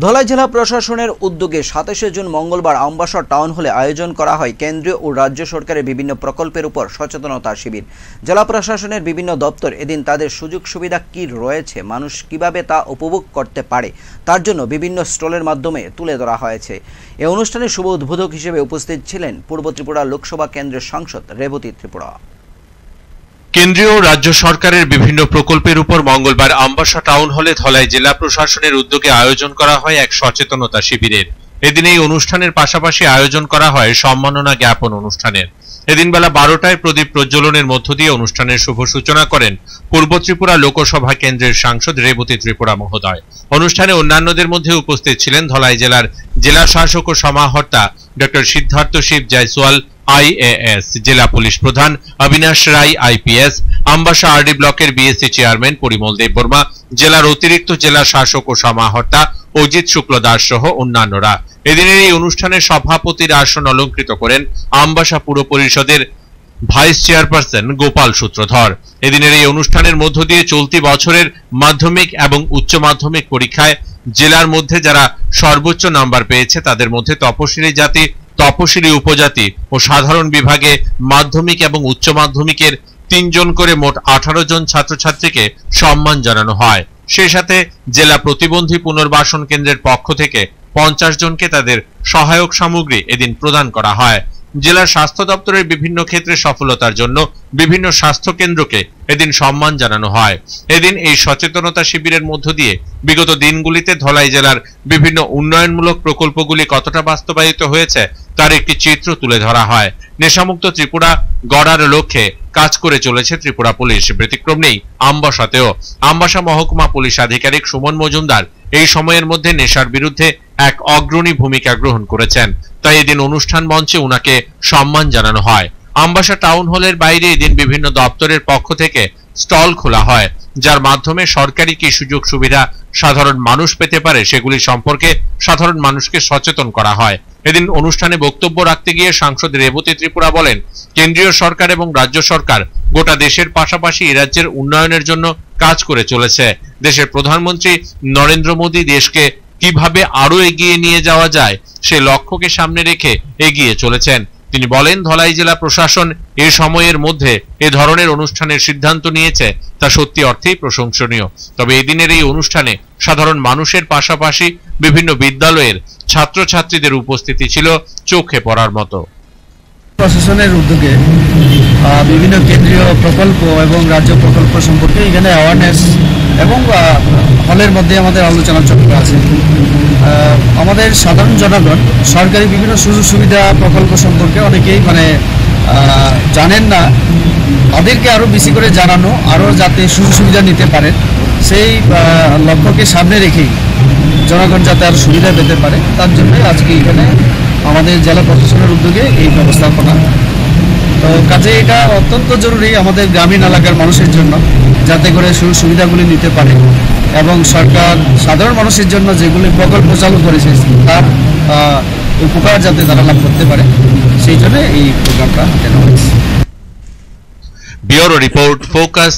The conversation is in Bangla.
ধলাই জেলা প্রশাসনের উদ্যোগে সাতাশে জুন মঙ্গলবার আমবাসা টাউন হলে আয়োজন করা হয় কেন্দ্রীয় ও রাজ্য সরকারের বিভিন্ন প্রকল্পের উপর সচেতনতা শিবির। জেলা প্রশাসনের বিভিন্ন দপ্তর এদিন তাদের সুযোগ সুবিধা কী রয়েছে, মানুষ কীভাবে তা উপভোগ করতে পারে, তার জন্য বিভিন্ন স্টলের মাধ্যমে তুলে ধরা হয়েছে। এ অনুষ্ঠানে শুভ উদ্বোধক হিসেবে উপস্থিত ছিলেন পূর্ব ত্রিপুরা লোকসভা কেন্দ্রের সাংসদ রেবতী ত্রিপুরা। কেন্দ্রীয় রাজ্য সরকারের বিভিন্ন প্রকল্পের উপর মঙ্গলবার আমবাসা টাউন হলে ধলাই জেলা প্রশাসনের উদ্যোগে আয়োজন করা হয় এক সচেতনতা শিবিরের। এদিন এই অনুষ্ঠানের পাশাপাশি আয়োজন করা হয় সম্মাননা জ্ঞাপন অনুষ্ঠানের। এদিন বেলা বারোটায় প্রদীপ প্রজ্বলনের মধ্য দিয়ে অনুষ্ঠানের শুভ সূচনা করেন পূর্ব ত্রিপুরা লোকসভা কেন্দ্রের সাংসদ রেবতী ত্রিপুরা মহোদয়। অনুষ্ঠানে অন্যান্যদের মধ্যে উপস্থিত ছিলেন ধলাই জেলার জেলা শাসক ও সমাহর্তা ডক্টর সিদ্ধার্থ শিব জয়সওয়াল আইএএস, জেলা পুলিশ প্রধান অবিনাশ রায়, আইপিএস, আমবাসা আরডি ব্লকের বিএসসি চেয়ারম্যান পরিমল দেববর্মা জেলার অতিরিক্ত জেলা শাসক ও সমাহর্তা অজিত শুক্ল দাস সহ অন্যান্যরা। এদিনের এই অনুষ্ঠানে সভাপতির আসন অলঙ্কৃত করেন আমবাসা পুর পরিষদের ভাইস চেয়ারপারসন গোপাল সূত্রধর। এদিনের এই অনুষ্ঠানের মধ্য দিয়ে চলতি বছরের মাধ্যমিক এবং উচ্চ মাধ্যমিক পরীক্ষায় জেলার মধ্যে যারা সর্বোচ্চ নাম্বার পেয়েছে, তাদের মধ্যে তপশিলি জাতি তপশিলি উপজাতি ও সাধারণ বিভাগে মাধ্যমিক এবং উচ্চ মাধ্যমিকের তিনজন করে মোট আঠারো জন ছাত্রছাত্রীকে সম্মান জানানো হয়। সেই সাথে জেলা প্রতিবন্ধী পুনর্বাসন কেন্দ্রের পক্ষ থেকে পঞ্চাশ জনকে তাদের সহায়ক সামগ্রী এদিন প্রদান করা হয়। জেলার স্বাস্থ্য দপ্তরের বিভিন্ন ক্ষেত্রে সফলতার জন্য বিভিন্ন স্বাস্থ্য কেন্দ্রকে এদিন সম্মান জানানো হয়। এদিন এই সচেতনতা শিবিরের মধ্য দিয়ে বিগত দিনগুলিতে ধলাই জেলার বিভিন্ন উন্নয়নমূলক প্রকল্পগুলি কতটা বাস্তবায়িত হয়েছে তার একটি চিত্র তুলে ধরা হয়। নেশামুক্ত ত্রিপুরা গড়ার লক্ষ্যে কাজ করে চলেছে ত্রিপুরা পুলিশ। ব্যতিক্রম নেই আমবাসাতেও। আমবাসা মহকুমা পুলিশ আধিকারিক সুমন মজুমদার এই সময়ের মধ্যে নেশার বিরুদ্ধে এক অগ্রণী ভূমিকা গ্রহণ করেছেন। তাই এদিন অনুষ্ঠান মঞ্চে উনাকে সম্মান জানানো হয়। আমবাসা টাউন হলের বাইরে এদিন বিভিন্ন দপ্তরের পক্ষ থেকে স্টল খোলা হয়, যার মাধ্যমে সরকারি কি সুযোগ সুবিধা সাধারণ মানুষ পেতে পারে সেগুলি সম্পর্কে সাধারণ মানুষকে সচেতন করা হয়। এদিন অনুষ্ঠানে বক্তব্য রাখতে গিয়ে সাংসদ রেবতী ত্রিপুরা বলেন, কেন্দ্রীয় সরকার এবং রাজ্য সরকার গোটা দেশের পাশাপাশি রাজ্যের উন্নয়নের জন্য কাজ করে চলেছে। দেশের প্রধানমন্ত্রী নরেন্দ্র মোদী দেশকে কীভাবে আরও এগিয়ে নিয়ে যাওয়া যায়, সে লক্ষ্যকে সামনে রেখে এগিয়ে চলেছেন। তিনি বলেন, ধলাই জেলা প্রশাসন এ সময়ের মধ্যে এ ধরনের অনুষ্ঠানের সিদ্ধান্ত নিয়েছে। তা সত্যি অর্থেই প্রশংসনীয়। তবে এদিনের এই অনুষ্ঠানে সাধারণ মানুষের পাশাপাশি বিভিন্ন বিদ্যালয়ের ছাত্রছাত্রীদের উপস্থিতি ছিল চোখে পড়ার মতো। প্রশাসনের উদ্যোগে বিভিন্ন কেন্দ্রীয় প্রকল্প এবং রাজ্য প্রকল্প সম্পর্কে এখানে অ্যাওয়ারনেস এবং হলের মধ্যে আমাদের আলোচনা চক্র আছে। আমাদের সাধারণ জনগণ, সরকারি বিভিন্ন সুযোগ সুবিধা প্রকল্প সম্পর্কে অনেকেই মানে জানেন না। তাদেরকে আরও বেশি করে জানানো আরও যাতে সুযোগ সুবিধা নিতে পারেন, সেই লক্ষ্যকে সামনে রেখেই জনগণ যাতে আরও সুবিধা পেতে পারে, তার জন্যই আজকে এখানে আমাদের জেলা প্রশাসনের উদ্যোগে এই ব্যবস্থাপনা। তো কাজে এটা অত্যন্ত জরুরি আমাদের গ্রামীণ এলাকার মানুষের জন্য, যাতে করে সুযোগ সুবিধাগুলি নিতে পারে। এবং সরকার সাধারণ মানুষের জন্য যেগুলি প্রকল্প চালু করেছে, তার উপকার যাতে তারা লাভ করতে পারে, সেই জন্য এই প্রোগ্রামটা নেওয়া হয়েছে। Bureau report focus